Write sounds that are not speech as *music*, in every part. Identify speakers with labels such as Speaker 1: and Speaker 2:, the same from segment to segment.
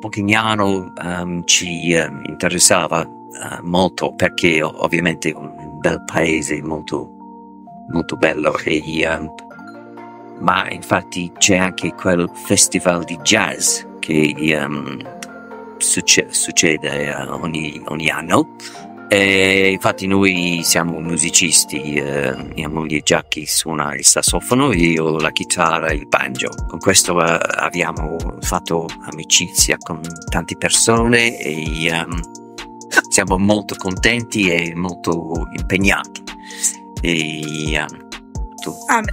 Speaker 1: Pochignano um, ci um, interessava uh, molto perché ovviamente è un bel paese molto, molto bello e, um, ma infatti c'è anche quel festival di jazz che succe- succede uh, ogni, ogni anno e infatti noi siamo musicisti, eh, mia moglie Jackie suona il sassofono io la chitarra e il banjo. Con questo eh, abbiamo fatto amicizia con tante persone e um, siamo molto contenti e molto impegnati. E, um,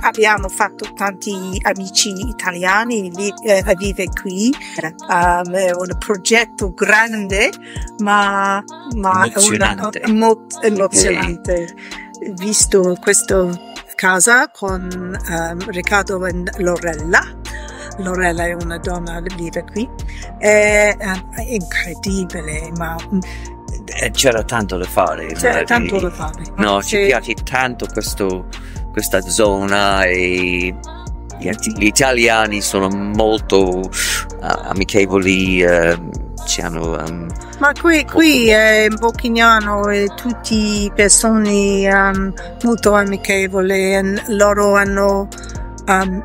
Speaker 2: abbiamo fatto tanti amici italiani lì, eh, a vivere qui. Um, è un progetto grande, ma, ma
Speaker 1: emozionante.
Speaker 2: Una, molto emozionante. Sì. Visto questa casa con um, Riccardo e Lorella. Lorella è una donna che vive qui. È, è incredibile, ma
Speaker 1: eh, c'era tanto da fare.
Speaker 2: C'era tanto da fare.
Speaker 1: No, ci piace tanto questo, questa zona e gli italiani sono molto uh, amichevoli. Uh, ci hanno, um,
Speaker 2: Ma qui, qui è in Bocchignano e tutte persone um, molto amichevoli. Loro hanno um,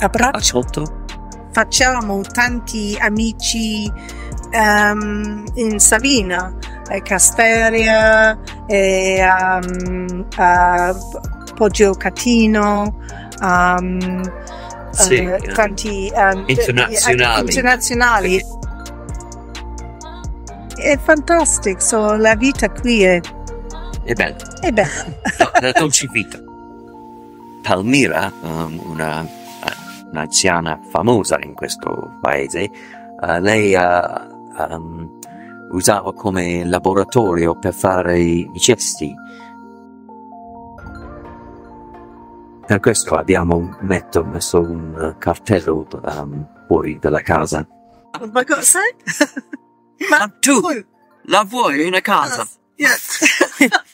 Speaker 2: abbraccio. Facciamo tanti amici um, in Savina, e Casteria, e um, uh, Poggio Catino, um,
Speaker 1: sì,
Speaker 2: uh, tanti um,
Speaker 1: internazionali.
Speaker 2: internazionali. È fantastico, so, la vita qui è,
Speaker 1: è bella.
Speaker 2: È bella.
Speaker 1: no, la dolce vita. Palmira, um, una, un'anziana famosa in questo paese, uh, lei ha um, usava come laboratorio per fare i gesti. Per questo abbiamo metto, messo un cartello um, fuori dalla casa.
Speaker 2: Ma cosa?
Speaker 1: Ma tu la vuoi una casa?
Speaker 2: Yes. *laughs*